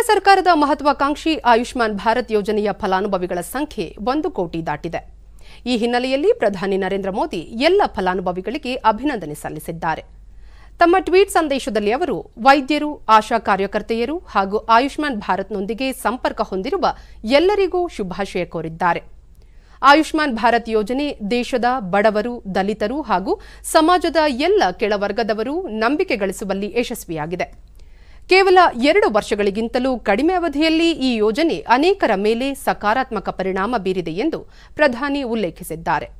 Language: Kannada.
ಕೇಂದ್ರ ಸರ್ಕಾರದ ಮಹತ್ವಾಕಾಂಕ್ಷಿ ಆಯುಷ್ಮಾನ್ ಭಾರತ್ ಯೋಜನೆಯ ಫಲಾನುಭವಿಗಳ ಸಂಖ್ಯೆ ಒಂದು ಕೋಟಿ ದಾಟಿದೆ. ಈ ಹಿನ್ನೆಲೆಯಲ್ಲಿ ಪ್ರಧಾನಿ ನರೇಂದ್ರ ಮೋದಿ ಎಲ್ಲ ಫಲಾನುಭವಿಗಳಿಗೆ ಅಭಿನಂದನೆ ಸಲ್ಲಿಸಿದ್ದಾರೆ. ತಮ್ಮ ಟ್ವೀಟ್ ಸಂದೇಶದಲ್ಲಿ ಅವರು, ವೈದ್ಯರು, ಆಶಾ ಕಾರ್ಯಕರ್ತೆಯರು ಹಾಗೂ ಆಯುಷ್ಮಾನ್ ಭಾರತ್ನೊಂದಿಗೆ ಸಂಪರ್ಕ ಹೊಂದಿರುವ ಎಲ್ಲರಿಗೂ ಶುಭಾಶಯ ಕೋರಿದ್ದಾರೆ. ಆಯುಷ್ಮಾನ್ ಭಾರತ್ ಯೋಜನೆ ದೇಶದ ಬಡವರು, ದಲಿತರು ಹಾಗೂ ಸಮಾಜದ ಎಲ್ಲ ಕೆಳವರ್ಗದವರು ನಂಬಿಕೆ ಗಳಿಸುವಲ್ಲಿ ಯಶಸ್ವಿಯಾಗಿದೆ. ಕೇವಲ ಎರಡು ವರ್ಷಗಳಿಗಿಂತಲೂ ಕಡಿಮೆ ಅವಧಿಯಲ್ಲಿ ಈ ಯೋಜನೆ ಅನೇಕರ ಮೇಲೆ ಸಕಾರಾತ್ಮಕ ಪರಿಣಾಮ ಬೀರಿದೆ ಎಂದು ಪ್ರಧಾನಿ ಉಲ್ಲೇಖಿಸಿದ್ದಾರೆ.